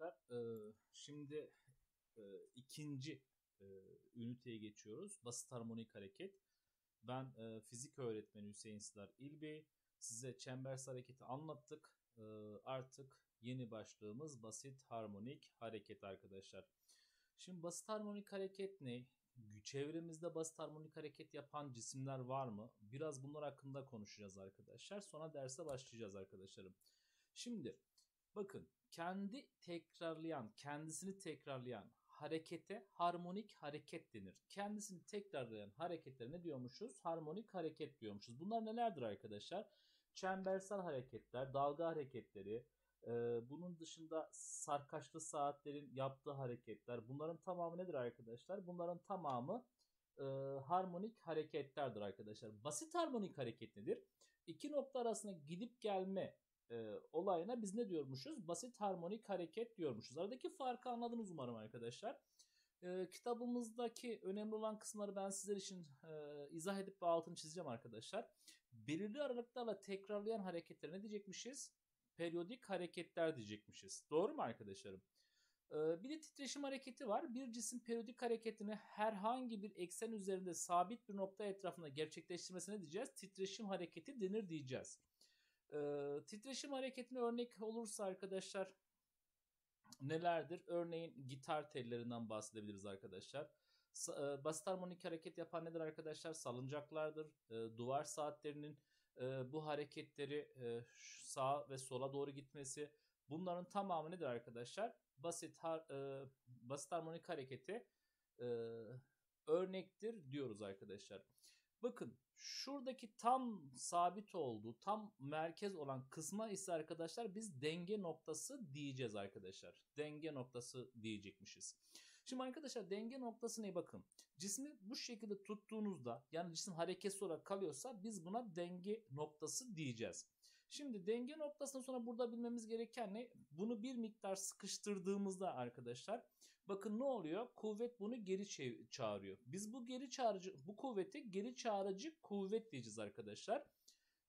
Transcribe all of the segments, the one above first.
arkadaşlar. Ee, şimdi e, ikinci e, üniteye geçiyoruz. Basit harmonik hareket. Ben e, fizik öğretmeni Hüseyin Sılar İlbey. Size çembers hareketi anlattık. E, artık yeni başlığımız basit harmonik hareket arkadaşlar. Şimdi basit harmonik hareket ne? Çevremizde basit harmonik hareket yapan cisimler var mı? Biraz bunlar hakkında konuşacağız arkadaşlar. Sonra derse başlayacağız arkadaşlarım. Şimdi bakın kendi tekrarlayan, kendisini tekrarlayan harekete harmonik hareket denir. Kendisini tekrarlayan hareketlere ne diyormuşuz? Harmonik hareket diyormuşuz. Bunlar nelerdir arkadaşlar? Çembersel hareketler, dalga hareketleri, e, bunun dışında sarkaçlı saatlerin yaptığı hareketler. Bunların tamamı nedir arkadaşlar? Bunların tamamı e, harmonik hareketlerdir arkadaşlar. Basit harmonik hareket nedir? İki nokta arasında gidip gelme e, olayına biz ne diyormuşuz? Basit harmonik hareket diyormuşuz. Aradaki farkı anladınız umarım arkadaşlar. E, kitabımızdaki önemli olan kısımları ben sizler için e, izah edip ve altını çizeceğim arkadaşlar. Belirli aralıklarla tekrarlayan hareketler ne diyecekmişiz? Periyodik hareketler diyecekmişiz. Doğru mu arkadaşlarım? E, bir de titreşim hareketi var. Bir cisim periyodik hareketini herhangi bir eksen üzerinde sabit bir nokta etrafında gerçekleştirmesine diyeceğiz? Titreşim hareketi denir diyeceğiz. E, titreşim hareketine örnek olursa arkadaşlar nelerdir? Örneğin gitar tellerinden bahsedebiliriz arkadaşlar. E, basit harmonik hareket yapan nedir arkadaşlar? Salıncaklardır. E, duvar saatlerinin e, bu hareketleri e, sağa ve sola doğru gitmesi. Bunların tamamı nedir arkadaşlar? Basit har, basit harmonik hareketi örnektir diyoruz arkadaşlar. Bakın şuradaki tam sabit olduğu, tam merkez olan kısma ise arkadaşlar biz denge noktası diyeceğiz arkadaşlar. Denge noktası diyecekmişiz. Şimdi arkadaşlar denge noktası ne bakın. Cismi bu şekilde tuttuğunuzda yani cisim hareketsiz olarak kalıyorsa biz buna denge noktası diyeceğiz. Şimdi denge noktasından sonra burada bilmemiz gereken ne? Bunu bir miktar sıkıştırdığımızda arkadaşlar bakın ne oluyor? Kuvvet bunu geri çağırıyor. Biz bu geri çağırıcı bu kuvveti geri çağırıcı kuvvet diyeceğiz arkadaşlar.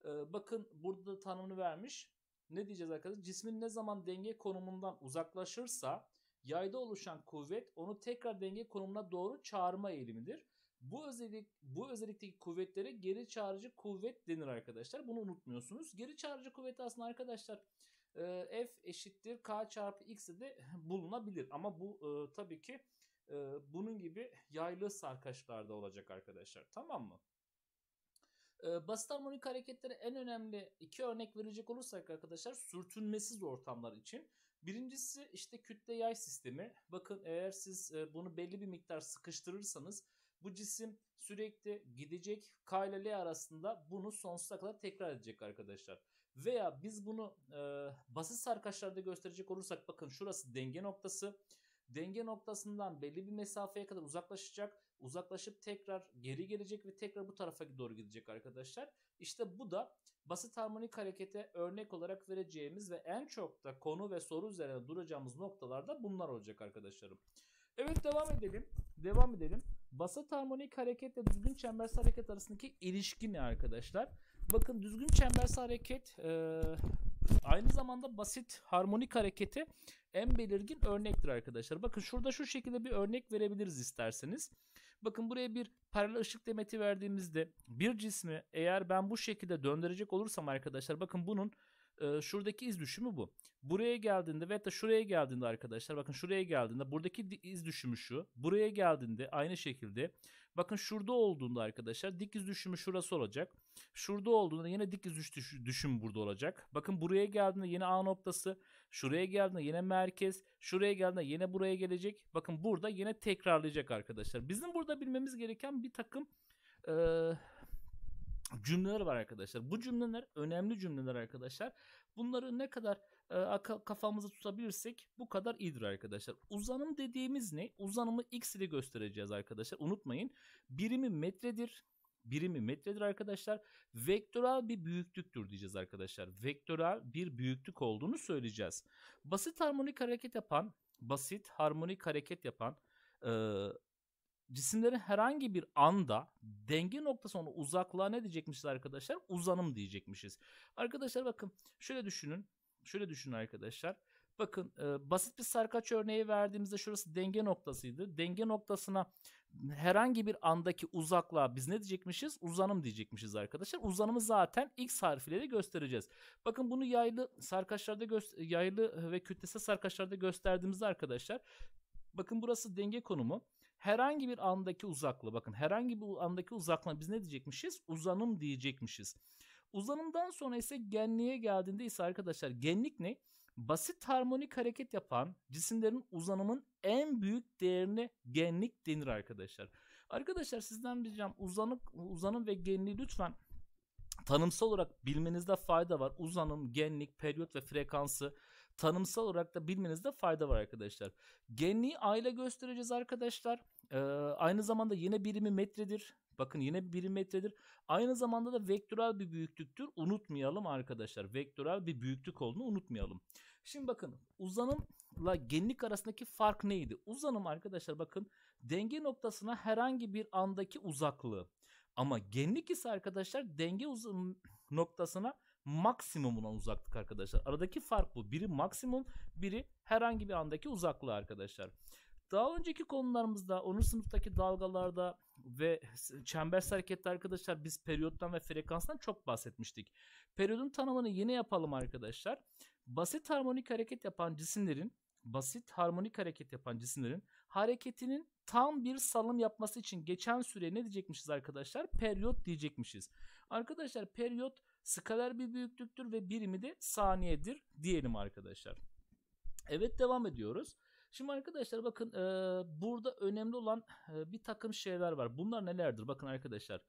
Ee, bakın burada tanımını vermiş. Ne diyeceğiz arkadaşlar? Cismin ne zaman denge konumundan uzaklaşırsa yayda oluşan kuvvet onu tekrar denge konumuna doğru çağırma eğilimidir. Bu özellik bu özellikteki kuvvetlere geri çağırıcı kuvvet denir arkadaşlar. Bunu unutmuyorsunuz. Geri çağırıcı kuvvet aslında arkadaşlar e, F eşittir K çarpı X'e de bulunabilir. Ama bu e, tabii ki e, bunun gibi yaylı sarkaçlarda olacak arkadaşlar. Tamam mı? E, basit harmonik hareketlere en önemli iki örnek verecek olursak arkadaşlar sürtünmesiz ortamlar için. Birincisi işte kütle yay sistemi. Bakın eğer siz e, bunu belli bir miktar sıkıştırırsanız bu cisim sürekli gidecek K ile L arasında bunu sonsuza kadar tekrar edecek arkadaşlar. Veya biz bunu e, basit sarkaçlarda gösterecek olursak bakın şurası denge noktası. Denge noktasından belli bir mesafeye kadar uzaklaşacak. Uzaklaşıp tekrar geri gelecek ve tekrar bu tarafa doğru gidecek arkadaşlar. İşte bu da basit harmonik harekete örnek olarak vereceğimiz ve en çok da konu ve soru üzerine duracağımız noktalarda bunlar olacak arkadaşlarım. Evet devam edelim. Devam edelim. Basit harmonik hareketle düzgün çembersel hareket arasındaki ilişki ne arkadaşlar? Bakın düzgün çembersel hareket e, aynı zamanda basit harmonik harekete en belirgin örnektir arkadaşlar. Bakın şurada şu şekilde bir örnek verebiliriz isterseniz. Bakın buraya bir paralel ışık demeti verdiğimizde bir cismi eğer ben bu şekilde döndürecek olursam arkadaşlar bakın bunun e, şuradaki iz düşümü bu. Buraya geldiğinde ve da şuraya geldiğinde arkadaşlar bakın şuraya geldiğinde buradaki iz düşümü şu. Buraya geldiğinde aynı şekilde bakın şurada olduğunda arkadaşlar dik iz düşümü şurası olacak. Şurada olduğunda yine dik iz düşümü burada olacak. Bakın buraya geldiğinde yine A noktası. Şuraya geldiğinde yine merkez. Şuraya geldiğinde yine buraya gelecek. Bakın burada yine tekrarlayacak arkadaşlar. Bizim burada bilmemiz gereken bir takım eee cümleler var arkadaşlar. Bu cümleler önemli cümleler arkadaşlar. Bunları ne kadar e, kafamızda tutabilirsek bu kadar iyidir arkadaşlar. Uzanım dediğimiz ne? Uzanımı x ile göstereceğiz arkadaşlar. Unutmayın. Birimi metredir. Birimi metredir arkadaşlar. Vektörel bir büyüklüktür diyeceğiz arkadaşlar. Vektörel bir büyüklük olduğunu söyleyeceğiz. Basit harmonik hareket yapan, basit harmonik hareket yapan e, cisimlerin herhangi bir anda denge noktası onu uzaklığa ne diyecekmişiz arkadaşlar? Uzanım diyecekmişiz. Arkadaşlar bakın şöyle düşünün. Şöyle düşünün arkadaşlar. Bakın e, basit bir sarkaç örneği verdiğimizde şurası denge noktasıydı. Denge noktasına herhangi bir andaki uzaklığa biz ne diyecekmişiz? Uzanım diyecekmişiz arkadaşlar. Uzanımı zaten x harfiyle de göstereceğiz. Bakın bunu yaylı sarkaçlarda yaylı ve kütlesel sarkaçlarda gösterdiğimizde arkadaşlar bakın burası denge konumu. Herhangi bir andaki uzaklığı bakın herhangi bir andaki uzaklığa biz ne diyecekmişiz? Uzanım diyecekmişiz. Uzanımdan sonra ise genliğe geldiğinde ise arkadaşlar genlik ne? Basit harmonik hareket yapan cisimlerin uzanımın en büyük değerine genlik denir arkadaşlar. Arkadaşlar sizden diyeceğim uzanık, uzanım ve genliği lütfen tanımsal olarak bilmenizde fayda var. Uzanım, genlik, periyot ve frekansı tanımsal olarak da bilmenizde fayda var arkadaşlar. Genliği A göstereceğiz arkadaşlar. Ee, aynı zamanda yine birimi metredir. Bakın yine bir birim metredir. Aynı zamanda da vektörel bir büyüklüktür. Unutmayalım arkadaşlar. Vektörel bir büyüklük olduğunu unutmayalım. Şimdi bakın uzanımla genlik arasındaki fark neydi? Uzanım arkadaşlar bakın denge noktasına herhangi bir andaki uzaklığı. Ama genlik ise arkadaşlar denge uzun noktasına maksimumuna uzaklık arkadaşlar. Aradaki fark bu. Biri maksimum, biri herhangi bir andaki uzaklığı arkadaşlar. Daha önceki konularımızda 10. sınıftaki dalgalarda ve çember hareketli arkadaşlar biz periyottan ve frekanstan çok bahsetmiştik. Periyodun tanımını yine yapalım arkadaşlar. Basit harmonik hareket yapan cisimlerin basit harmonik hareket yapan cisimlerin hareketinin tam bir salım yapması için geçen süre ne diyecekmişiz arkadaşlar? Periyot diyecekmişiz. Arkadaşlar periyot skaler bir büyüklüktür ve birimi de saniyedir diyelim arkadaşlar. Evet devam ediyoruz. Şimdi arkadaşlar bakın e, burada önemli olan e, bir takım şeyler var. Bunlar nelerdir? Bakın arkadaşlar.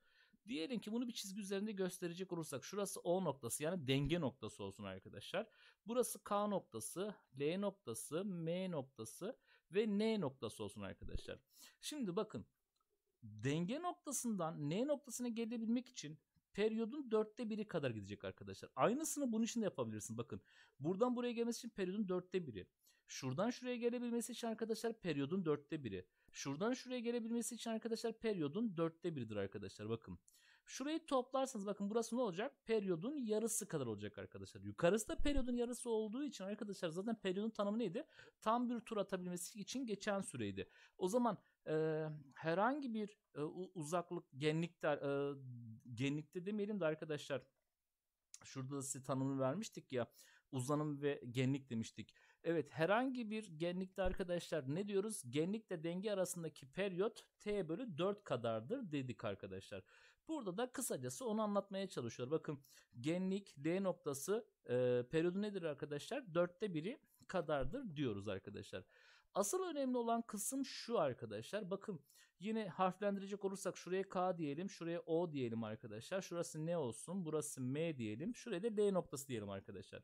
Diyelim ki bunu bir çizgi üzerinde gösterecek olursak şurası O noktası yani denge noktası olsun arkadaşlar. Burası K noktası, L noktası, M noktası ve N noktası olsun arkadaşlar. Şimdi bakın denge noktasından N noktasına gelebilmek için periyodun dörtte biri kadar gidecek arkadaşlar. Aynısını bunun için de yapabilirsin. Bakın buradan buraya gelmesi için periyodun dörtte biri. Şuradan şuraya gelebilmesi için arkadaşlar periyodun dörtte biri. Şuradan şuraya gelebilmesi için arkadaşlar periyodun dörtte biridir arkadaşlar bakın. Şurayı toplarsanız bakın burası ne olacak? Periyodun yarısı kadar olacak arkadaşlar. Yukarısı da periyodun yarısı olduğu için arkadaşlar zaten periyodun tanımı neydi? Tam bir tur atabilmesi için geçen süreydi. O zaman e, herhangi bir e, uzaklık genlikte e, genlikte demeyelim de arkadaşlar şurada da size tanımını vermiştik ya uzanım ve genlik demiştik. Evet herhangi bir genlikte arkadaşlar ne diyoruz? Genlikle denge arasındaki periyot t bölü 4 kadardır dedik arkadaşlar. Burada da kısacası onu anlatmaya çalışıyor. Bakın genlik D noktası e, periyodu nedir arkadaşlar? Dörtte biri kadardır diyoruz arkadaşlar. Asıl önemli olan kısım şu arkadaşlar. Bakın yine harflendirecek olursak şuraya K diyelim. Şuraya O diyelim arkadaşlar. Şurası ne olsun? Burası M diyelim. Şuraya da L noktası diyelim arkadaşlar.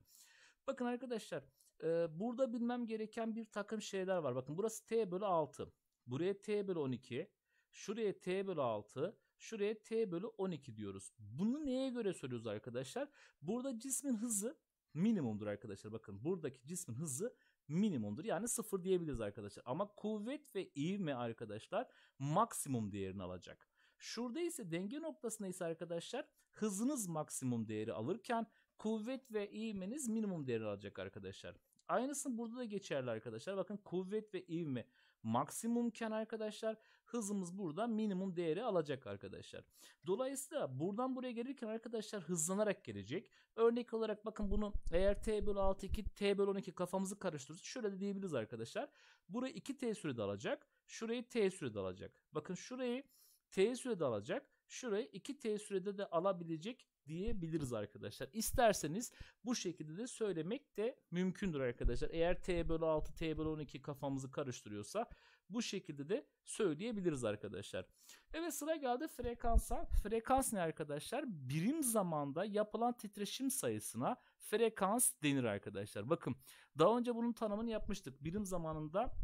Bakın arkadaşlar e, burada bilmem gereken bir takım şeyler var. Bakın burası T bölü 6. Buraya T bölü 12. Şuraya T bölü 6. Şuraya T bölü 12 diyoruz. Bunu neye göre söylüyoruz arkadaşlar? Burada cismin hızı minimumdur arkadaşlar. Bakın buradaki cismin hızı minimumdur. Yani sıfır diyebiliriz arkadaşlar. Ama kuvvet ve ivme arkadaşlar maksimum değerini alacak. Şurada ise denge noktasında ise arkadaşlar hızınız maksimum değeri alırken kuvvet ve ivmeniz minimum değeri alacak arkadaşlar. Aynısını burada da geçerli arkadaşlar. Bakın kuvvet ve ivme maksimumken arkadaşlar hızımız burada minimum değeri alacak arkadaşlar. Dolayısıyla buradan buraya gelirken arkadaşlar hızlanarak gelecek. Örnek olarak bakın bunu eğer t bölü 6 2 t bölü 12 kafamızı karıştırırız. Şöyle de diyebiliriz arkadaşlar. Burayı 2 t sürede alacak. Şurayı t sürede alacak. Bakın şurayı t sürede alacak. Şurayı 2 t sürede de alabilecek diyebiliriz arkadaşlar. İsterseniz bu şekilde de söylemek de mümkündür arkadaşlar. Eğer t bölü 6 t bölü 12 kafamızı karıştırıyorsa bu şekilde de söyleyebiliriz arkadaşlar. Evet sıra geldi frekansa. Frekans ne arkadaşlar? Birim zamanda yapılan titreşim sayısına frekans denir arkadaşlar. Bakın daha önce bunun tanımını yapmıştık. Birim zamanında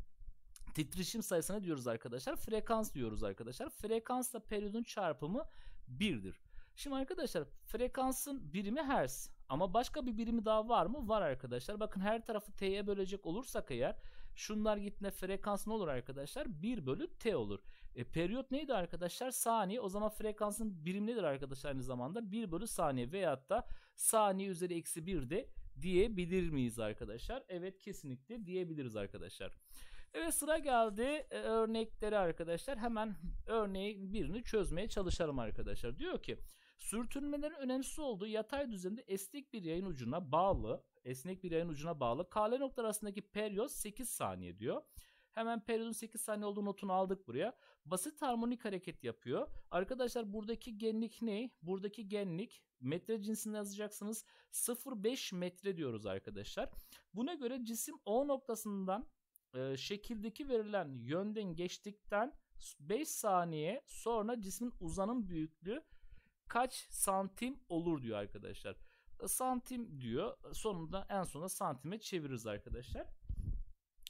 titreşim sayısına diyoruz arkadaşlar. Frekans diyoruz arkadaşlar. Frekansla periyodun çarpımı 1'dir. Şimdi arkadaşlar frekansın birimi hertz. Ama başka bir birimi daha var mı? Var arkadaşlar. Bakın her tarafı t'ye bölecek olursak eğer şunlar gittiğinde frekans ne olur arkadaşlar? 1 bölü t olur. E, periyot neydi arkadaşlar? Saniye. O zaman frekansın birim nedir arkadaşlar aynı zamanda? 1 bölü saniye veyahut da saniye üzeri eksi 1 de diyebilir miyiz arkadaşlar? Evet kesinlikle diyebiliriz arkadaşlar. Evet sıra geldi e, örnekleri arkadaşlar. Hemen örneğin birini çözmeye çalışalım arkadaşlar. Diyor ki sürtünmelerin önemsiz olduğu yatay düzende esnek bir yayın ucuna bağlı, esnek bir yayın ucuna bağlı KL nokta arasındaki periyot 8 saniye diyor. Hemen periyodun 8 saniye olduğu notunu aldık buraya. Basit harmonik hareket yapıyor. Arkadaşlar buradaki genlik ne? Buradaki genlik metre cinsini yazacaksınız. 0,5 metre diyoruz arkadaşlar. Buna göre cisim O noktasından e, şekildeki verilen yönden geçtikten 5 saniye sonra cismin uzanım büyüklüğü kaç santim olur diyor arkadaşlar. Santim diyor. Sonunda en sonunda santime çeviririz arkadaşlar.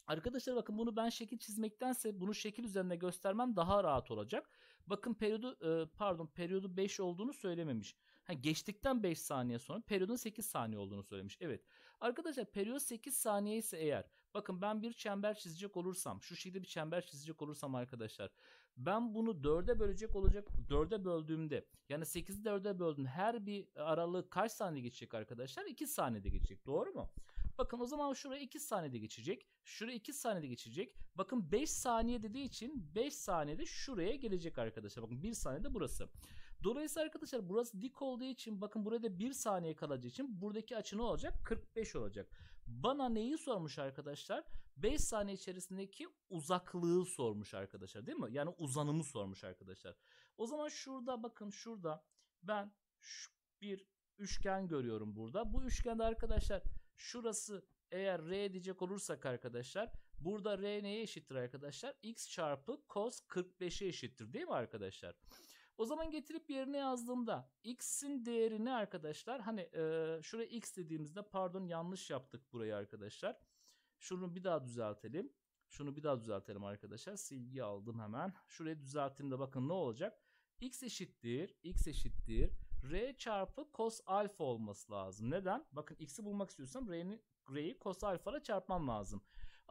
Arkadaşlar bakın bunu ben şekil çizmektense bunu şekil üzerinde göstermem daha rahat olacak. Bakın periyodu e, pardon periyodu 5 olduğunu söylememiş. Ha, geçtikten 5 saniye sonra periyodun 8 saniye olduğunu söylemiş. Evet. Arkadaşlar periyot 8 saniye ise eğer bakın ben bir çember çizecek olursam şu şekilde bir çember çizecek olursam arkadaşlar ben bunu 4'e bölecek olacak 4'e böldüğümde yani 8'i 4'e böldüm her bir aralığı kaç saniye geçecek arkadaşlar? 2 saniyede geçecek. Doğru mu? Bakın o zaman şuraya 2 saniyede geçecek. Şuraya 2 saniyede geçecek. Bakın 5 saniye dediği için 5 saniyede şuraya gelecek arkadaşlar. Bakın 1 saniyede burası. Dolayısıyla arkadaşlar burası dik olduğu için bakın burada 1 saniye kalacağı için buradaki açı ne olacak? 45 olacak. Bana neyi sormuş arkadaşlar? 5 saniye içerisindeki uzaklığı sormuş arkadaşlar değil mi? Yani uzanımı sormuş arkadaşlar. O zaman şurada bakın şurada ben bir üçgen görüyorum burada. Bu üçgende arkadaşlar şurası eğer R diyecek olursak arkadaşlar burada R neye eşittir arkadaşlar? X çarpı cos 45'e eşittir değil mi arkadaşlar? O zaman getirip yerine yazdığımda x'in değerini arkadaşlar hani e, şuraya x dediğimizde pardon yanlış yaptık burayı arkadaşlar. Şunu bir daha düzeltelim. Şunu bir daha düzeltelim arkadaşlar. Silgi aldım hemen. Şurayı düzelttiğimde bakın ne olacak? x eşittir. x eşittir. r çarpı cos alfa olması lazım. Neden? Bakın x'i bulmak istiyorsam r'yi cos alfa ile çarpmam lazım.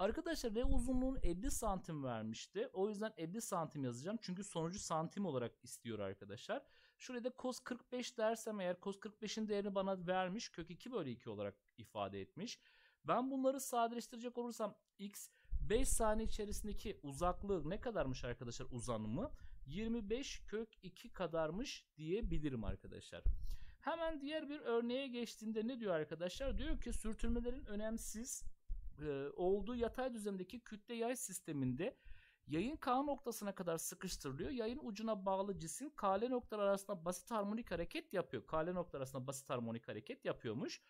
Arkadaşlar R uzunluğunu 50 santim vermişti. O yüzden 50 santim yazacağım. Çünkü sonucu santim olarak istiyor arkadaşlar. Şurada cos 45 dersem eğer cos 45'in değerini bana vermiş. Kök 2 bölü 2 olarak ifade etmiş. Ben bunları sadeleştirecek olursam x 5 saniye içerisindeki uzaklığı ne kadarmış arkadaşlar uzanımı? 25 kök 2 kadarmış diyebilirim arkadaşlar. Hemen diğer bir örneğe geçtiğinde ne diyor arkadaşlar? Diyor ki sürtünmelerin önemsiz e, olduğu yatay düzlemdeki kütle yay sisteminde yayın K noktasına kadar sıkıştırılıyor. Yayın ucuna bağlı cisim KL noktalar arasında basit harmonik hareket yapıyor. KL noktalar arasında basit harmonik hareket yapıyormuş.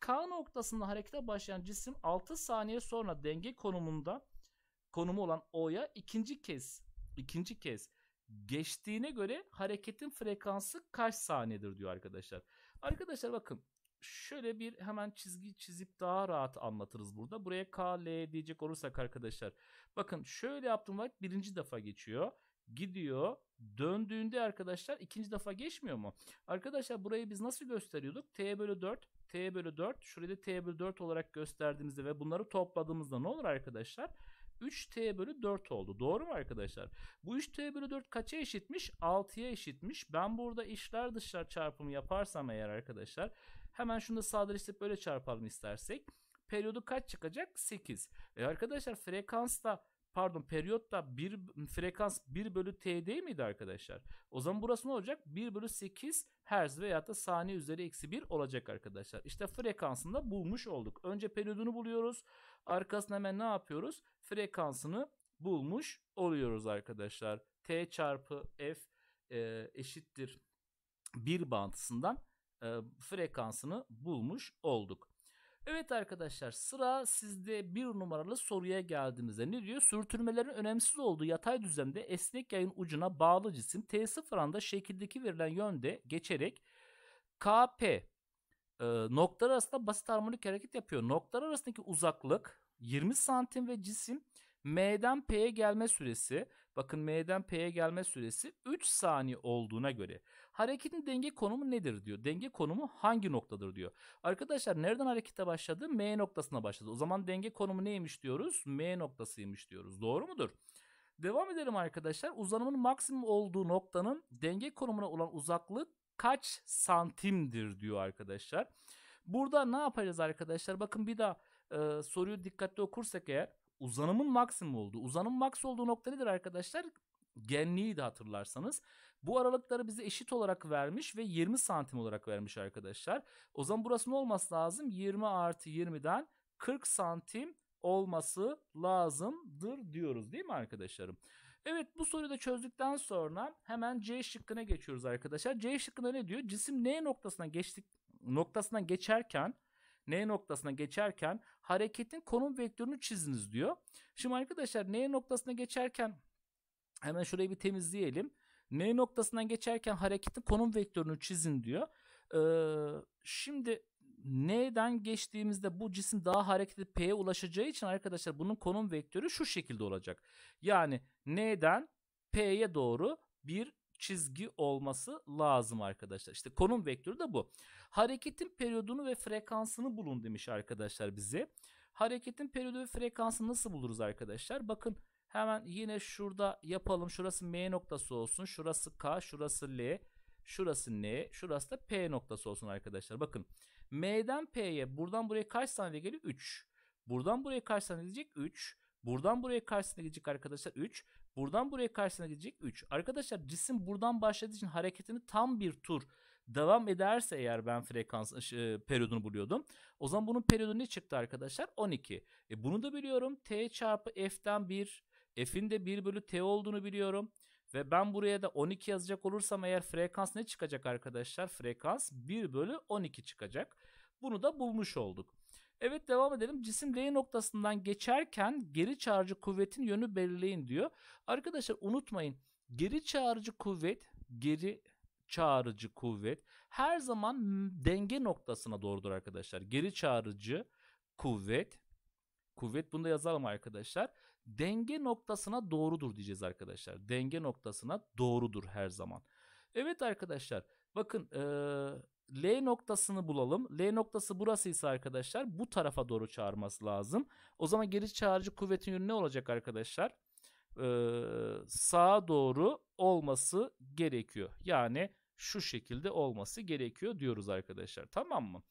K noktasında harekete başlayan cisim 6 saniye sonra denge konumunda konumu olan O'ya ikinci kez ikinci kez geçtiğine göre hareketin frekansı kaç saniyedir diyor arkadaşlar. Arkadaşlar bakın şöyle bir hemen çizgi çizip daha rahat anlatırız burada. Buraya K, L diyecek olursak arkadaşlar. Bakın şöyle yaptığım vakit birinci defa geçiyor. Gidiyor. Döndüğünde arkadaşlar ikinci defa geçmiyor mu? Arkadaşlar burayı biz nasıl gösteriyorduk? T bölü 4. T bölü 4. Şurayı da T bölü 4 olarak gösterdiğimizde ve bunları topladığımızda ne olur arkadaşlar? 3t bölü 4 oldu. Doğru mu arkadaşlar? Bu 3t bölü 4 kaça eşitmiş? 6'ya eşitmiş. Ben burada işler dışlar çarpımı yaparsam eğer arkadaşlar Hemen şunu da sadeleştirip böyle çarpalım istersek. Periyodu kaç çıkacak? 8. E arkadaşlar frekansta pardon periyotta bir frekans 1 bölü t değil miydi arkadaşlar? O zaman burası ne olacak? 1 bölü 8 hertz veya da saniye üzeri eksi 1 olacak arkadaşlar. İşte frekansını da bulmuş olduk. Önce periyodunu buluyoruz. Arkasına hemen ne yapıyoruz? Frekansını bulmuş oluyoruz arkadaşlar. T çarpı F e, eşittir 1 bantısından e, frekansını bulmuş olduk. Evet arkadaşlar sıra sizde bir numaralı soruya geldiğimizde ne diyor? Sürtünmelerin önemsiz olduğu yatay düzlemde esnek yayın ucuna bağlı cisim T0 anda şekildeki verilen yönde geçerek KP e, noktalar arasında basit harmonik hareket yapıyor. Noktalar arasındaki uzaklık 20 santim ve cisim M'den P'ye gelme süresi bakın M'den P'ye gelme süresi 3 saniye olduğuna göre hareketin denge konumu nedir diyor. Denge konumu hangi noktadır diyor. Arkadaşlar nereden harekete başladı? M noktasına başladı. O zaman denge konumu neymiş diyoruz? M noktasıymış diyoruz. Doğru mudur? Devam edelim arkadaşlar. Uzanımın maksimum olduğu noktanın denge konumuna olan uzaklık kaç santimdir diyor arkadaşlar. Burada ne yapacağız arkadaşlar? Bakın bir daha e, soruyu dikkatli okursak eğer uzanımın maksimum olduğu. Uzanım max olduğu nokta nedir arkadaşlar? Genliği de hatırlarsanız. Bu aralıkları bize eşit olarak vermiş ve 20 santim olarak vermiş arkadaşlar. O zaman burası ne olması lazım? 20 artı 20'den 40 santim olması lazımdır diyoruz değil mi arkadaşlarım? Evet bu soruyu da çözdükten sonra hemen C şıkkına geçiyoruz arkadaşlar. C şıkkında ne diyor? Cisim N noktasına geçtik noktasından geçerken N noktasına geçerken hareketin konum vektörünü çiziniz diyor. Şimdi arkadaşlar N noktasına geçerken hemen şurayı bir temizleyelim. N noktasından geçerken hareketin konum vektörünü çizin diyor. Ee, şimdi N'den geçtiğimizde bu cisim daha hareketli P'ye ulaşacağı için arkadaşlar bunun konum vektörü şu şekilde olacak. Yani N'den P'ye doğru bir çizgi olması lazım arkadaşlar. İşte konum vektörü de bu. Hareketin periyodunu ve frekansını bulun demiş arkadaşlar bize. Hareketin periyodu ve frekansını nasıl buluruz arkadaşlar? Bakın hemen yine şurada yapalım. Şurası M noktası olsun. Şurası K, şurası L, şurası N, şurası da P noktası olsun arkadaşlar. Bakın M'den P'ye buradan buraya kaç saniye geliyor? 3. Buradan buraya kaç saniye gelecek? 3. Buradan buraya karşısına gidecek arkadaşlar 3. Buradan buraya karşısına gidecek 3. Arkadaşlar cisim buradan başladığı için hareketini tam bir tur devam ederse eğer ben frekans e, periyodunu buluyordum. O zaman bunun periyodu ne çıktı arkadaşlar? 12. E bunu da biliyorum. T çarpı F'den 1. F'in de 1 bölü T olduğunu biliyorum. Ve ben buraya da 12 yazacak olursam eğer frekans ne çıkacak arkadaşlar? Frekans 1 bölü 12 çıkacak. Bunu da bulmuş olduk. Evet devam edelim. Cisim L noktasından geçerken geri çağrıcı kuvvetin yönü belirleyin diyor. Arkadaşlar unutmayın. Geri çağrıcı kuvvet, geri çağrıcı kuvvet her zaman denge noktasına doğrudur arkadaşlar. Geri çağrıcı kuvvet, kuvvet bunu da yazalım arkadaşlar. Denge noktasına doğrudur diyeceğiz arkadaşlar. Denge noktasına doğrudur her zaman. Evet arkadaşlar bakın ee, L noktasını bulalım. L noktası burası ise arkadaşlar bu tarafa doğru çağırması lazım. O zaman geri çağırıcı kuvvetin yönü ne olacak arkadaşlar? Ee, sağa doğru olması gerekiyor. Yani şu şekilde olması gerekiyor diyoruz arkadaşlar. Tamam mı?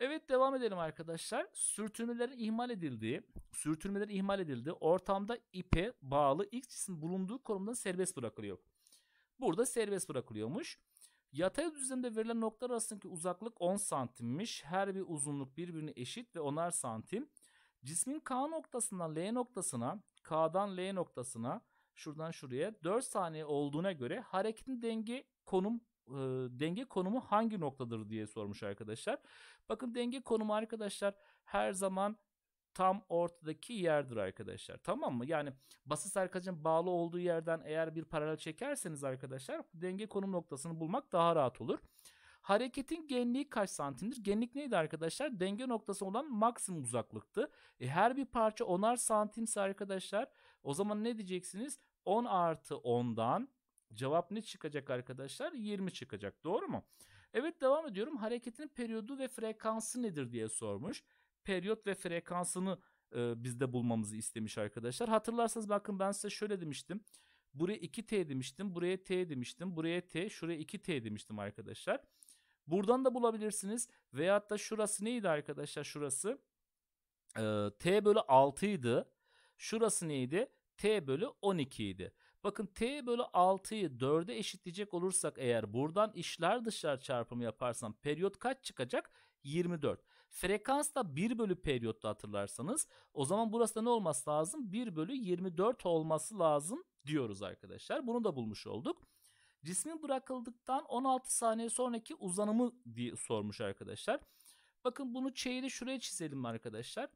Evet devam edelim arkadaşlar. Sürtünmelerin ihmal edildiği, sürtünmelerin ihmal edildiği ortamda ipe bağlı X cisim bulunduğu konumda serbest bırakılıyor. Burada serbest bırakılıyormuş. Yatay düzlemde verilen noktalar arasındaki uzaklık 10 santimmiş. Her bir uzunluk birbirine eşit ve 10'ar santim. Cismin K noktasından L noktasına, K'dan L noktasına, şuradan şuraya 4 saniye olduğuna göre hareketin denge konum e, denge konumu hangi noktadır diye sormuş arkadaşlar. Bakın denge konumu arkadaşlar her zaman tam ortadaki yerdir arkadaşlar. Tamam mı? Yani basit sarkacın bağlı olduğu yerden eğer bir paralel çekerseniz arkadaşlar denge konum noktasını bulmak daha rahat olur. Hareketin genliği kaç santimdir? Genlik neydi arkadaşlar? Denge noktası olan maksimum uzaklıktı. E, her bir parça 10'ar santimse arkadaşlar o zaman ne diyeceksiniz? 10 artı 10'dan cevap ne çıkacak arkadaşlar? 20 çıkacak. Doğru mu? Evet devam ediyorum. Hareketin periyodu ve frekansı nedir diye sormuş periyot ve frekansını e, bizde bulmamızı istemiş arkadaşlar. Hatırlarsanız bakın ben size şöyle demiştim. Buraya 2T demiştim. Buraya T demiştim. Buraya T. Şuraya 2T demiştim arkadaşlar. Buradan da bulabilirsiniz. Veyahut da şurası neydi arkadaşlar? Şurası e, T bölü 6 idi. Şurası neydi? T bölü 12 idi. Bakın T bölü 6'yı 4'e eşitleyecek olursak eğer buradan işler dışlar çarpımı yaparsam periyot kaç çıkacak? 24. Frekans da 1 bölü periyotta hatırlarsanız o zaman burası da ne olması lazım? 1 bölü 24 olması lazım diyoruz arkadaşlar. Bunu da bulmuş olduk. Cismin bırakıldıktan 16 saniye sonraki uzanımı diye sormuş arkadaşlar. Bakın bunu çeyri şuraya çizelim arkadaşlar.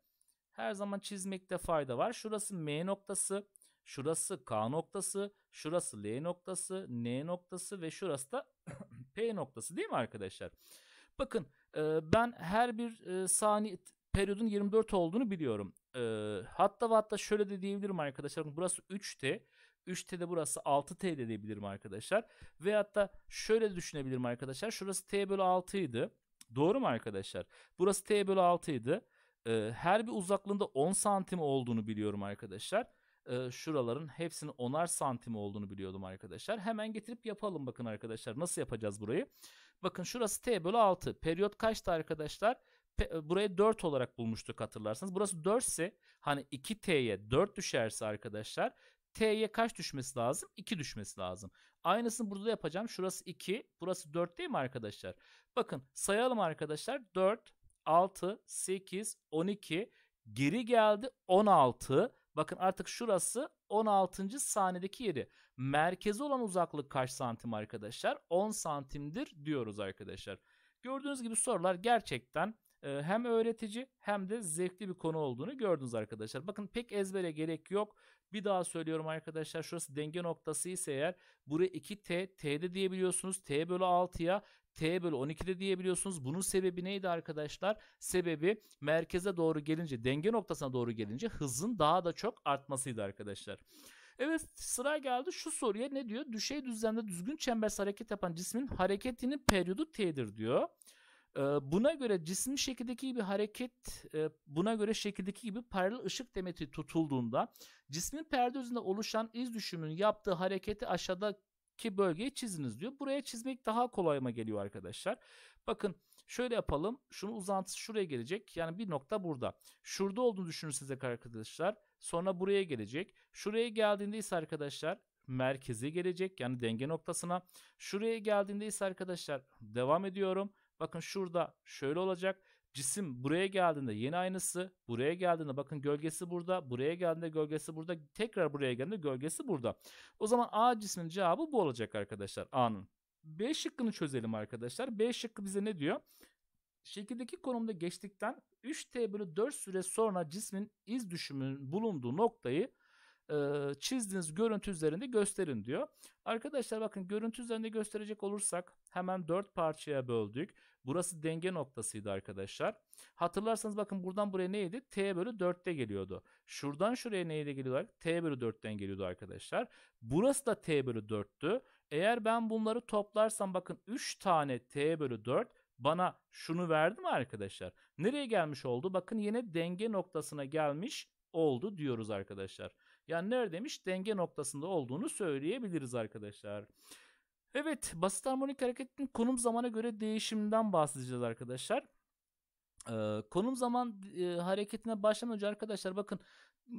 Her zaman çizmekte fayda var. Şurası M noktası, şurası K noktası, şurası L noktası, N noktası ve şurası da P noktası değil mi arkadaşlar? Bakın ben her bir saniye periyodun 24 olduğunu biliyorum. hatta ve hatta şöyle de diyebilirim arkadaşlar. Burası 3T. 3T de burası 6T de diyebilirim arkadaşlar. Ve hatta şöyle de düşünebilirim arkadaşlar. Şurası T bölü 6 idi. Doğru mu arkadaşlar? Burası T bölü 6 idi. her bir uzaklığında 10 santim olduğunu biliyorum arkadaşlar. şuraların hepsinin 10'ar santim olduğunu biliyordum arkadaşlar. Hemen getirip yapalım bakın arkadaşlar. Nasıl yapacağız burayı? Bakın şurası t bölü 6. Periyot kaçtı arkadaşlar? Pe- burayı 4 olarak bulmuştuk hatırlarsanız. Burası 4 ise hani 2T'ye 4 düşerse arkadaşlar T'ye kaç düşmesi lazım? 2 düşmesi lazım. Aynısını burada da yapacağım. Şurası 2, burası 4 değil mi arkadaşlar? Bakın sayalım arkadaşlar. 4, 6, 8, 12, geri geldi 16. Bakın artık şurası 16. saniyedeki yeri. Merkezi olan uzaklık kaç santim arkadaşlar? 10 santimdir diyoruz arkadaşlar. Gördüğünüz gibi sorular gerçekten e, hem öğretici hem de zevkli bir konu olduğunu gördünüz arkadaşlar. Bakın pek ezbere gerek yok. Bir daha söylüyorum arkadaşlar şurası denge noktası ise eğer buraya 2t, t'de diyebiliyorsunuz. t bölü 6'ya t bölü 12'de diyebiliyorsunuz. Bunun sebebi neydi arkadaşlar? Sebebi merkeze doğru gelince denge noktasına doğru gelince hızın daha da çok artmasıydı arkadaşlar. Evet sıra geldi şu soruya ne diyor? Düşey düzlemde düzgün çembersi hareket yapan cismin hareketinin periyodu t'dir diyor. Buna göre cismin şekildeki gibi hareket buna göre şekildeki gibi paralel ışık demeti tutulduğunda cismin perde üzerinde oluşan iz düşümünün yaptığı hareketi aşağıdaki bölgeyi çiziniz diyor. Buraya çizmek daha kolayıma geliyor arkadaşlar. Bakın şöyle yapalım. Şunun uzantısı şuraya gelecek. Yani bir nokta burada. Şurada olduğunu düşünürseniz arkadaşlar. Sonra buraya gelecek. Şuraya geldiğinde ise arkadaşlar merkeze gelecek. Yani denge noktasına. Şuraya geldiğinde ise arkadaşlar devam ediyorum. Bakın şurada şöyle olacak. Cisim buraya geldiğinde yeni aynısı. Buraya geldiğinde bakın gölgesi burada. Buraya geldiğinde gölgesi burada. Tekrar buraya geldiğinde gölgesi burada. O zaman A cismin cevabı bu olacak arkadaşlar. A'nın. B şıkkını çözelim arkadaşlar. B şıkkı bize ne diyor? Şekildeki konumda geçtikten 3T bölü 4 süre sonra cismin iz düşümünün bulunduğu noktayı e, çizdiğiniz görüntü üzerinde gösterin diyor. Arkadaşlar bakın görüntü üzerinde gösterecek olursak hemen 4 parçaya böldük. Burası denge noktasıydı arkadaşlar. Hatırlarsanız bakın buradan buraya neydi? T bölü 4'te geliyordu. Şuradan şuraya neydi geliyordu? T bölü 4'ten geliyordu arkadaşlar. Burası da T bölü 4'tü. Eğer ben bunları toplarsam bakın 3 tane T bölü 4 bana şunu verdi mi arkadaşlar? Nereye gelmiş oldu? Bakın yine denge noktasına gelmiş oldu diyoruz arkadaşlar. Yani neredeymiş? Denge noktasında olduğunu söyleyebiliriz arkadaşlar. Evet basit harmonik hareketin konum zamana göre değişiminden bahsedeceğiz arkadaşlar. Ee, konum zaman e, hareketine başlamadan önce arkadaşlar bakın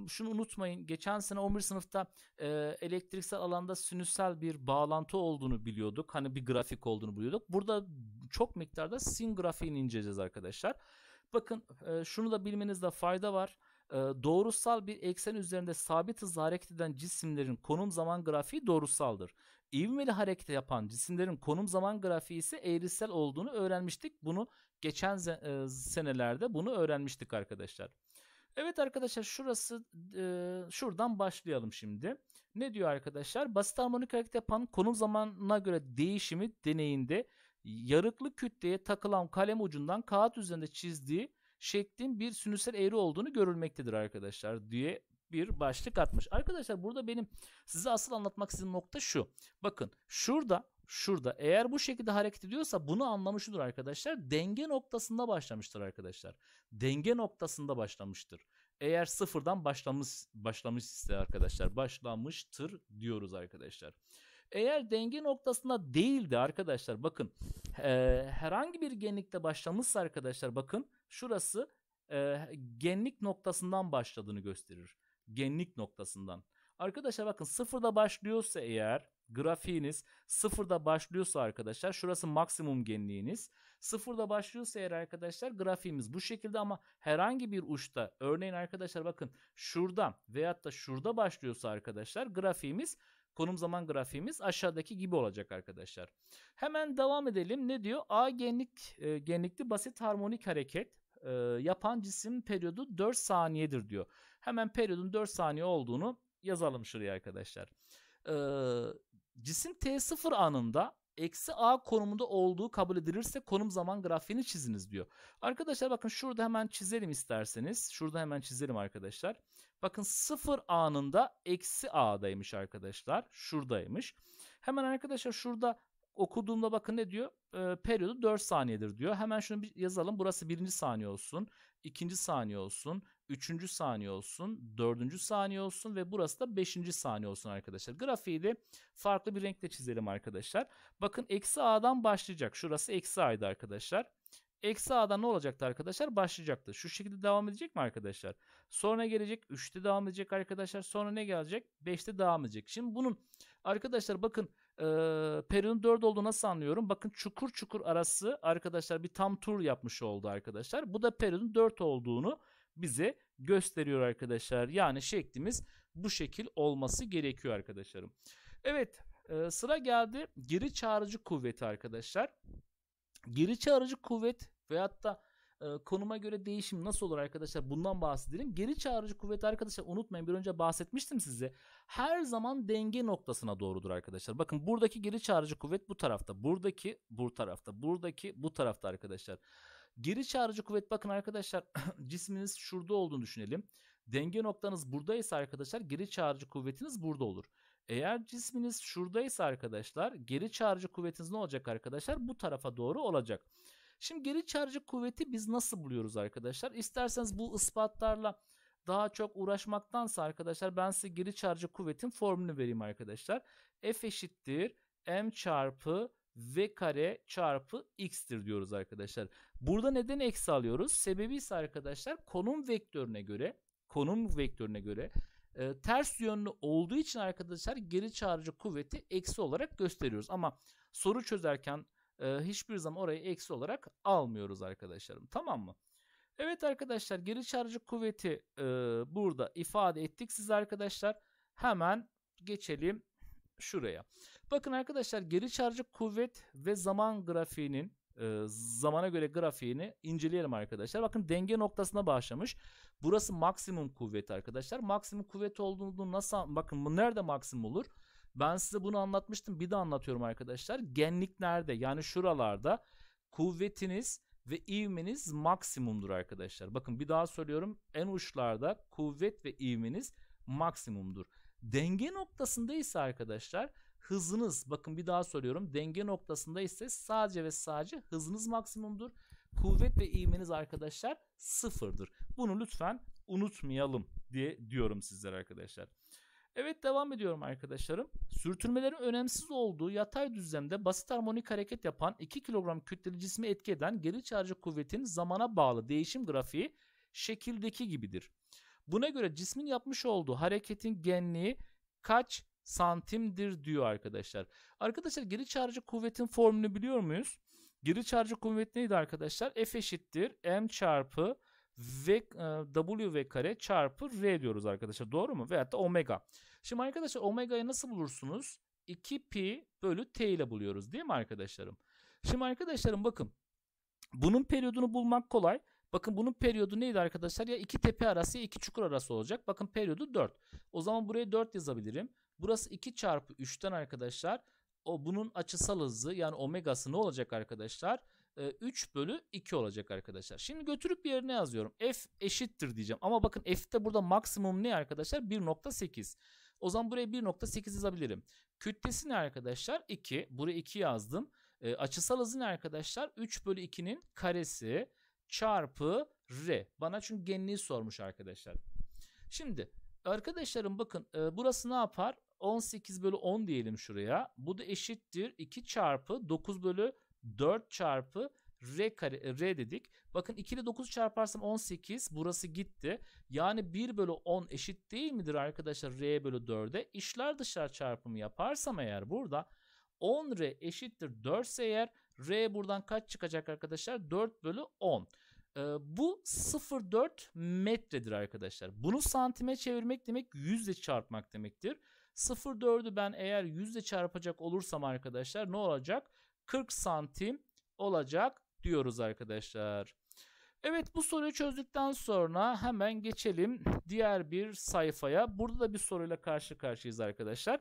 şunu unutmayın. Geçen sene 11 sınıfta e, elektriksel alanda sinüsel bir bağlantı olduğunu biliyorduk. Hani bir grafik olduğunu biliyorduk. Burada çok miktarda sin grafiğini inceleyeceğiz arkadaşlar. Bakın e, şunu da bilmenizde fayda var. E, doğrusal bir eksen üzerinde sabit hızla hareket eden cisimlerin konum zaman grafiği doğrusaldır. İvmeli hareket yapan cisimlerin konum zaman grafiği ise eğrisel olduğunu öğrenmiştik. Bunu geçen e, senelerde bunu öğrenmiştik arkadaşlar. Evet arkadaşlar şurası e, şuradan başlayalım şimdi. Ne diyor arkadaşlar? Basit harmonik hareket yapan konum zamanına göre değişimi deneyinde yarıklı kütleye takılan kalem ucundan kağıt üzerinde çizdiği şeklin bir sinüsel eğri olduğunu görülmektedir arkadaşlar diye bir başlık atmış. Arkadaşlar burada benim size asıl anlatmak istediğim nokta şu. Bakın şurada şurada eğer bu şekilde hareket ediyorsa bunu anlamıştır arkadaşlar. Denge noktasında başlamıştır arkadaşlar. Denge noktasında başlamıştır. Eğer sıfırdan başlamış başlamış ise arkadaşlar başlamıştır diyoruz arkadaşlar. Eğer denge noktasında değildi arkadaşlar bakın e, herhangi bir genlikte başlamışsa arkadaşlar bakın şurası e, genlik noktasından başladığını gösterir. Genlik noktasından. Arkadaşlar bakın sıfırda başlıyorsa eğer grafiğiniz sıfırda başlıyorsa arkadaşlar şurası maksimum genliğiniz. Sıfırda başlıyorsa eğer arkadaşlar grafiğimiz bu şekilde ama herhangi bir uçta örneğin arkadaşlar bakın şurada veyahut da şurada başlıyorsa arkadaşlar grafiğimiz konum zaman grafiğimiz aşağıdaki gibi olacak arkadaşlar. Hemen devam edelim. Ne diyor? A genlik e, genlikli basit harmonik hareket e, yapan cisim periyodu 4 saniyedir diyor. Hemen periyodun 4 saniye olduğunu yazalım şuraya arkadaşlar. E, cisim T0 anında eksi A konumunda olduğu kabul edilirse konum zaman grafiğini çiziniz diyor. Arkadaşlar bakın şurada hemen çizelim isterseniz. Şurada hemen çizelim arkadaşlar. Bakın 0 anında eksi A'daymış arkadaşlar. Şuradaymış. Hemen arkadaşlar şurada okuduğumda bakın ne diyor? E, periyodu 4 saniyedir diyor. Hemen şunu bir yazalım. Burası birinci saniye olsun. ikinci saniye olsun. Üçüncü saniye olsun. Dördüncü saniye olsun. Ve burası da beşinci saniye olsun arkadaşlar. Grafiği de farklı bir renkle çizelim arkadaşlar. Bakın eksi A'dan başlayacak. Şurası eksi A'ydı arkadaşlar. Eksi A'dan ne olacaktı arkadaşlar? Başlayacaktı. Şu şekilde devam edecek mi arkadaşlar? Sonra gelecek 3'te devam edecek arkadaşlar. Sonra ne gelecek? 5'te devam edecek. Şimdi bunun arkadaşlar bakın e, periyodun 4 olduğunu nasıl anlıyorum? Bakın çukur çukur arası arkadaşlar bir tam tur yapmış oldu arkadaşlar. Bu da periyodun 4 olduğunu bize gösteriyor arkadaşlar. Yani şeklimiz bu şekil olması gerekiyor arkadaşlarım. Evet e, sıra geldi geri çağrıcı kuvveti arkadaşlar. Geri çağrıcı kuvvet veyahut da e, konuma göre değişim nasıl olur arkadaşlar bundan bahsedelim. Geri çağrıcı kuvvet arkadaşlar unutmayın bir önce bahsetmiştim size. Her zaman denge noktasına doğrudur arkadaşlar. Bakın buradaki geri çağrıcı kuvvet bu tarafta. Buradaki bu tarafta. Buradaki bu tarafta arkadaşlar. Geri çağrıcı kuvvet bakın arkadaşlar cisminiz şurada olduğunu düşünelim. Denge noktanız buradaysa arkadaşlar geri çağrıcı kuvvetiniz burada olur. Eğer cisminiz şuradaysa arkadaşlar geri çağrıcı kuvvetiniz ne olacak arkadaşlar? Bu tarafa doğru olacak. Şimdi geri çağrıcı kuvveti biz nasıl buluyoruz arkadaşlar? İsterseniz bu ispatlarla daha çok uğraşmaktansa arkadaşlar ben size geri çağrıcı kuvvetin formülünü vereyim arkadaşlar. F eşittir m çarpı v kare çarpı x'tir diyoruz arkadaşlar. Burada neden eksi alıyoruz? Sebebi ise arkadaşlar konum vektörüne göre konum vektörüne göre e, ters yönlü olduğu için arkadaşlar geri çağrıcı kuvveti eksi olarak gösteriyoruz. Ama soru çözerken e, hiçbir zaman orayı eksi olarak almıyoruz arkadaşlarım. Tamam mı? Evet arkadaşlar geri çağrıcı kuvveti e, burada ifade ettik siz arkadaşlar. Hemen geçelim şuraya. Bakın arkadaşlar geri çağrıcı kuvvet ve zaman grafiğinin e, zamana göre grafiğini inceleyelim arkadaşlar. Bakın denge noktasına başlamış. Burası maksimum kuvvet arkadaşlar. Maksimum kuvvet olduğunu nasıl bakın bu nerede maksimum olur? Ben size bunu anlatmıştım. Bir de anlatıyorum arkadaşlar. Genlik nerede? Yani şuralarda kuvvetiniz ve ivmeniz maksimumdur arkadaşlar. Bakın bir daha söylüyorum. En uçlarda kuvvet ve ivmeniz maksimumdur. Denge noktasında ise arkadaşlar hızınız bakın bir daha söylüyorum. Denge noktasında ise sadece ve sadece hızınız maksimumdur. Kuvvet ve ivmeniz arkadaşlar sıfırdır. Bunu lütfen unutmayalım diye diyorum sizlere arkadaşlar. Evet devam ediyorum arkadaşlarım. Sürtünmelerin önemsiz olduğu yatay düzlemde basit harmonik hareket yapan 2 kilogram kütleli cismi etki eden geri çağrıcı kuvvetin zamana bağlı değişim grafiği şekildeki gibidir. Buna göre cismin yapmış olduğu hareketin genliği kaç santimdir diyor arkadaşlar. Arkadaşlar geri çağrıcı kuvvetin formülünü biliyor muyuz? Geri çağrıcı kuvvet neydi arkadaşlar? F eşittir m çarpı v, e, w kare çarpı r diyoruz arkadaşlar. Doğru mu? Veyahut da omega. Şimdi arkadaşlar omega'yı nasıl bulursunuz? 2 pi bölü t ile buluyoruz değil mi arkadaşlarım? Şimdi arkadaşlarım bakın. Bunun periyodunu bulmak kolay. Bakın bunun periyodu neydi arkadaşlar? Ya iki tepe arası ya iki çukur arası olacak. Bakın periyodu 4. O zaman buraya 4 yazabilirim. Burası 2 çarpı 3'ten arkadaşlar. O bunun açısal hızı yani omegası ne olacak arkadaşlar? 3 ee, bölü 2 olacak arkadaşlar. Şimdi götürüp bir yerine yazıyorum. F eşittir diyeceğim. Ama bakın F'te burada maksimum ne arkadaşlar? 1.8. O zaman buraya 1.8 yazabilirim. Kütlesi ne arkadaşlar? 2. Buraya 2 yazdım. E, açısal hızı ne arkadaşlar? 3 bölü 2'nin karesi çarpı R. Bana çünkü genliği sormuş arkadaşlar. Şimdi arkadaşlarım bakın e, burası ne yapar? 18 bölü 10 diyelim şuraya. Bu da eşittir 2 çarpı 9 bölü 4 çarpı r kare r dedik. Bakın 2 ile 9 çarparsam 18 burası gitti. Yani 1 bölü 10 eşit değil midir arkadaşlar r bölü 4'e? İşler dışlar çarpımı yaparsam eğer burada 10r eşittir 4 ise eğer r buradan kaç çıkacak arkadaşlar? 4 bölü 10. Ee, bu 0,4 metredir arkadaşlar. Bunu santime çevirmek demek yüzle çarpmak demektir. 0,4'ü ben eğer yüzle çarpacak olursam arkadaşlar ne olacak? 40 santim olacak diyoruz arkadaşlar. Evet bu soruyu çözdükten sonra hemen geçelim diğer bir sayfaya. Burada da bir soruyla karşı karşıyayız arkadaşlar.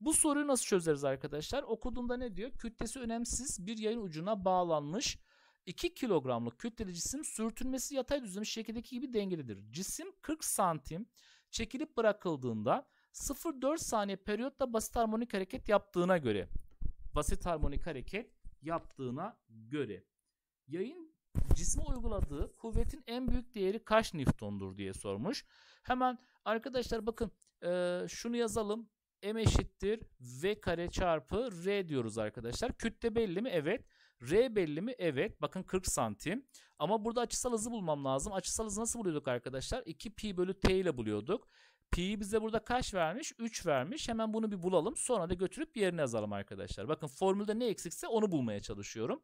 Bu soruyu nasıl çözeriz arkadaşlar? Okuduğumda ne diyor? Kütlesi önemsiz bir yayın ucuna bağlanmış 2 kilogramlık kütleli cisim sürtünmesi yatay düzlemiş şekildeki gibi dengelidir. Cisim 40 santim çekilip bırakıldığında 0,4 saniye periyotla basit harmonik hareket yaptığına göre basit harmonik hareket yaptığına göre yayın cisme uyguladığı kuvvetin en büyük değeri kaç Newton'dur diye sormuş. Hemen arkadaşlar bakın e, şunu yazalım. M eşittir V kare çarpı R diyoruz arkadaşlar. Kütle belli mi? Evet. R belli mi? Evet. Bakın 40 santim. Ama burada açısal hızı bulmam lazım. Açısal hızı nasıl buluyorduk arkadaşlar? 2 pi bölü t ile buluyorduk. Pi'yi bize burada kaç vermiş? 3 vermiş. Hemen bunu bir bulalım. Sonra da götürüp yerine yazalım arkadaşlar. Bakın formülde ne eksikse onu bulmaya çalışıyorum.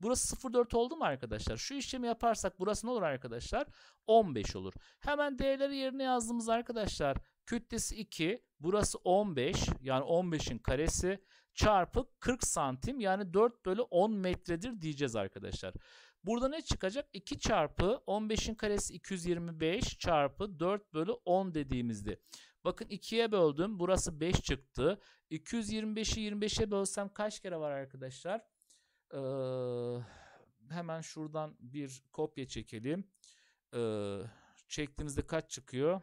Burası 0,4 oldu mu arkadaşlar? Şu işlemi yaparsak burası ne olur arkadaşlar? 15 olur. Hemen değerleri yerine yazdığımız arkadaşlar kütlesi 2, burası 15 yani 15'in karesi çarpı 40 santim yani 4 bölü 10 metredir diyeceğiz arkadaşlar. Burada ne çıkacak? 2 çarpı 15'in karesi 225 çarpı 4 bölü 10 dediğimizde. Bakın 2'ye böldüm. Burası 5 çıktı. 225'i 25'e bölsem kaç kere var arkadaşlar? Ee, hemen şuradan bir kopya çekelim. Ee, çektiğimizde kaç çıkıyor?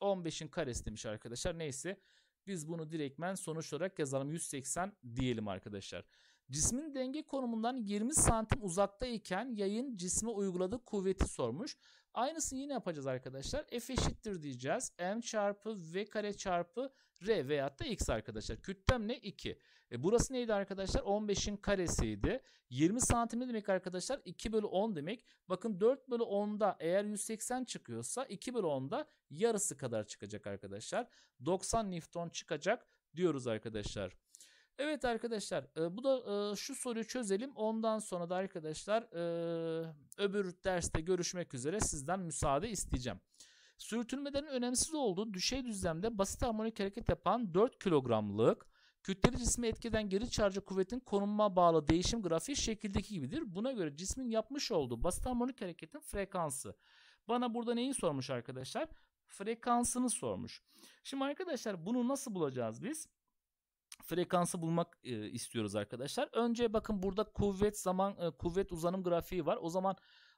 15'in karesi demiş arkadaşlar. Neyse biz bunu direktmen sonuç olarak yazalım. 180 diyelim arkadaşlar. Cismin denge konumundan 20 santim uzaktayken yayın cisme uyguladığı kuvveti sormuş. Aynısını yine yapacağız arkadaşlar. F eşittir diyeceğiz. M çarpı V kare çarpı R veyahut da X arkadaşlar. Kütlem ne? 2. E burası neydi arkadaşlar? 15'in karesiydi. 20 santim ne demek arkadaşlar? 2 bölü 10 demek. Bakın 4 bölü 10'da eğer 180 çıkıyorsa 2 bölü 10'da yarısı kadar çıkacak arkadaşlar. 90 Newton çıkacak diyoruz arkadaşlar. Evet arkadaşlar e, bu da e, şu soruyu çözelim. Ondan sonra da arkadaşlar e, öbür derste görüşmek üzere sizden müsaade isteyeceğim. Sürtünmelerin önemsiz olduğu düşey düzlemde basit harmonik hareket yapan 4 kilogramlık kütleli cismi etkeden geri çarjı kuvvetin konumuna bağlı değişim grafiği şekildeki gibidir. Buna göre cismin yapmış olduğu basit harmonik hareketin frekansı. Bana burada neyi sormuş arkadaşlar? Frekansını sormuş. Şimdi arkadaşlar bunu nasıl bulacağız biz? Frekansı bulmak e, istiyoruz arkadaşlar. Önce bakın burada kuvvet zaman e, kuvvet uzanım grafiği var. O zaman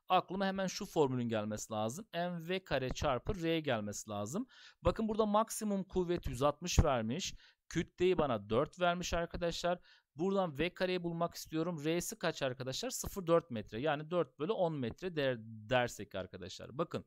aklıma hemen şu formülün gelmesi lazım. mv kare çarpı r gelmesi lazım. Bakın burada maksimum kuvvet 160 vermiş. Kütleyi bana 4 vermiş arkadaşlar. Buradan v kareyi bulmak istiyorum. R'si kaç arkadaşlar? 0,4 metre. Yani 4 bölü 10 metre der, dersek arkadaşlar. Bakın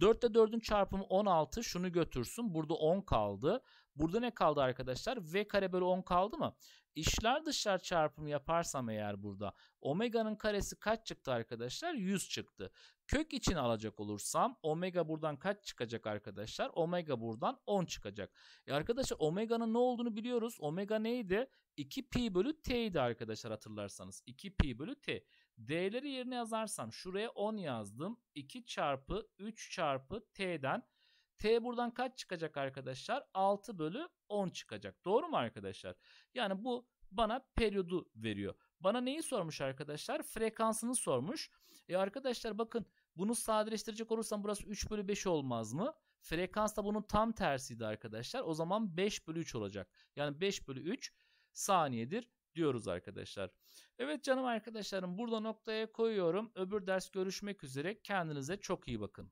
4 ile 4'ün çarpımı 16. Şunu götürsün. Burada 10 kaldı. Burada ne kaldı arkadaşlar? V kare bölü 10 kaldı mı? İşler dışlar çarpımı yaparsam eğer burada omega'nın karesi kaç çıktı arkadaşlar? 100 çıktı. Kök için alacak olursam omega buradan kaç çıkacak arkadaşlar? Omega buradan 10 çıkacak. E arkadaşlar omega'nın ne olduğunu biliyoruz. Omega neydi? 2 pi bölü t idi arkadaşlar hatırlarsanız. 2 pi bölü t. D'leri yerine yazarsam şuraya 10 yazdım. 2 çarpı 3 çarpı t'den T buradan kaç çıkacak arkadaşlar? 6 bölü 10 çıkacak. Doğru mu arkadaşlar? Yani bu bana periyodu veriyor. Bana neyi sormuş arkadaşlar? Frekansını sormuş. E arkadaşlar bakın bunu sadeleştirecek olursam burası 3 bölü 5 olmaz mı? Frekans da bunun tam tersiydi arkadaşlar. O zaman 5 bölü 3 olacak. Yani 5 bölü 3 saniyedir diyoruz arkadaşlar. Evet canım arkadaşlarım burada noktaya koyuyorum. Öbür ders görüşmek üzere. Kendinize çok iyi bakın.